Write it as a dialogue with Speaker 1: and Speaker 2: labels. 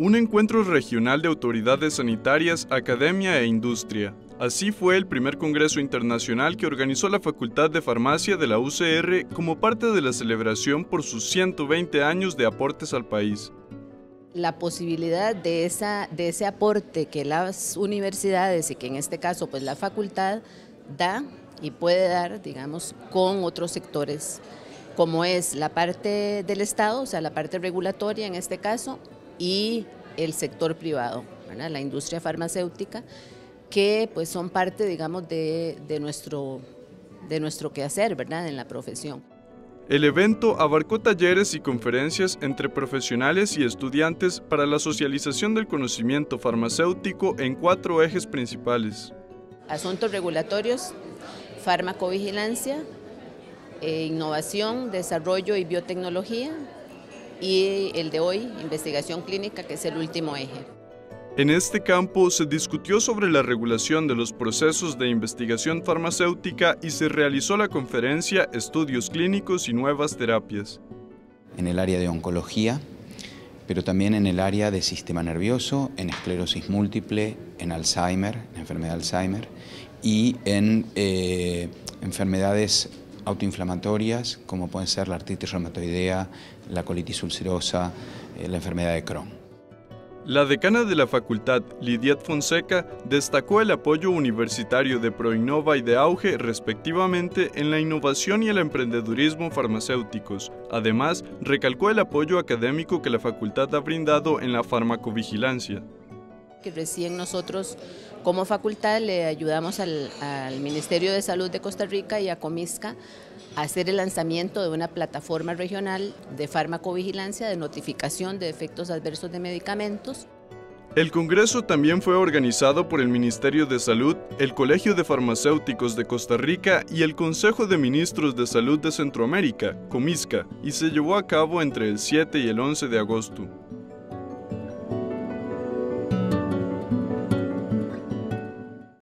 Speaker 1: un encuentro regional de autoridades sanitarias, academia e industria. Así fue el primer Congreso Internacional que organizó la Facultad de Farmacia de la UCR como parte de la celebración por sus 120 años de aportes al país.
Speaker 2: La posibilidad de, ese aporte que las universidades y que en este caso pues la facultad da y puede dar, digamos, con otros sectores, como es la parte del Estado, o sea, la parte regulatoria en este caso, y el sector privado, la industria farmacéutica, que pues son parte, digamos, de, nuestro, de nuestro quehacer, ¿verdad?, en la profesión.
Speaker 1: El evento abarcó talleres y conferencias entre profesionales y estudiantes para la socialización del conocimiento farmacéutico en cuatro ejes principales.
Speaker 2: Asuntos regulatorios, farmacovigilancia, eh, innovación, desarrollo y biotecnología, y el de hoy, investigación clínica, que es el último eje.
Speaker 1: En este campo se discutió sobre la regulación de los procesos de investigación farmacéutica y se realizó la conferencia Estudios Clínicos y Nuevas Terapias.
Speaker 3: En el área de oncología, pero también en el área de sistema nervioso, en esclerosis múltiple, en Alzheimer, en enfermedad de Alzheimer, y en eh, enfermedades autoinflamatorias, como pueden ser la artritis reumatoidea, la colitis ulcerosa, eh, la enfermedad de Crohn.
Speaker 1: La decana de la facultad, Lidiet Fonseca, destacó el apoyo universitario de Proinnova y de Auge, respectivamente, en la innovación y el emprendedurismo farmacéuticos. Además, recalcó el apoyo académico que la facultad ha brindado en la farmacovigilancia.
Speaker 2: Que recién nosotros como facultad le ayudamos al, Ministerio de Salud de Costa Rica y a Comisca a hacer el lanzamiento de una plataforma regional de farmacovigilancia, de notificación de efectos adversos de medicamentos.
Speaker 1: El Congreso también fue organizado por el Ministerio de Salud, el Colegio de Farmacéuticos de Costa Rica y el Consejo de Ministros de Salud de Centroamérica, Comisca, y se llevó a cabo entre el 7 y el 11 de agosto.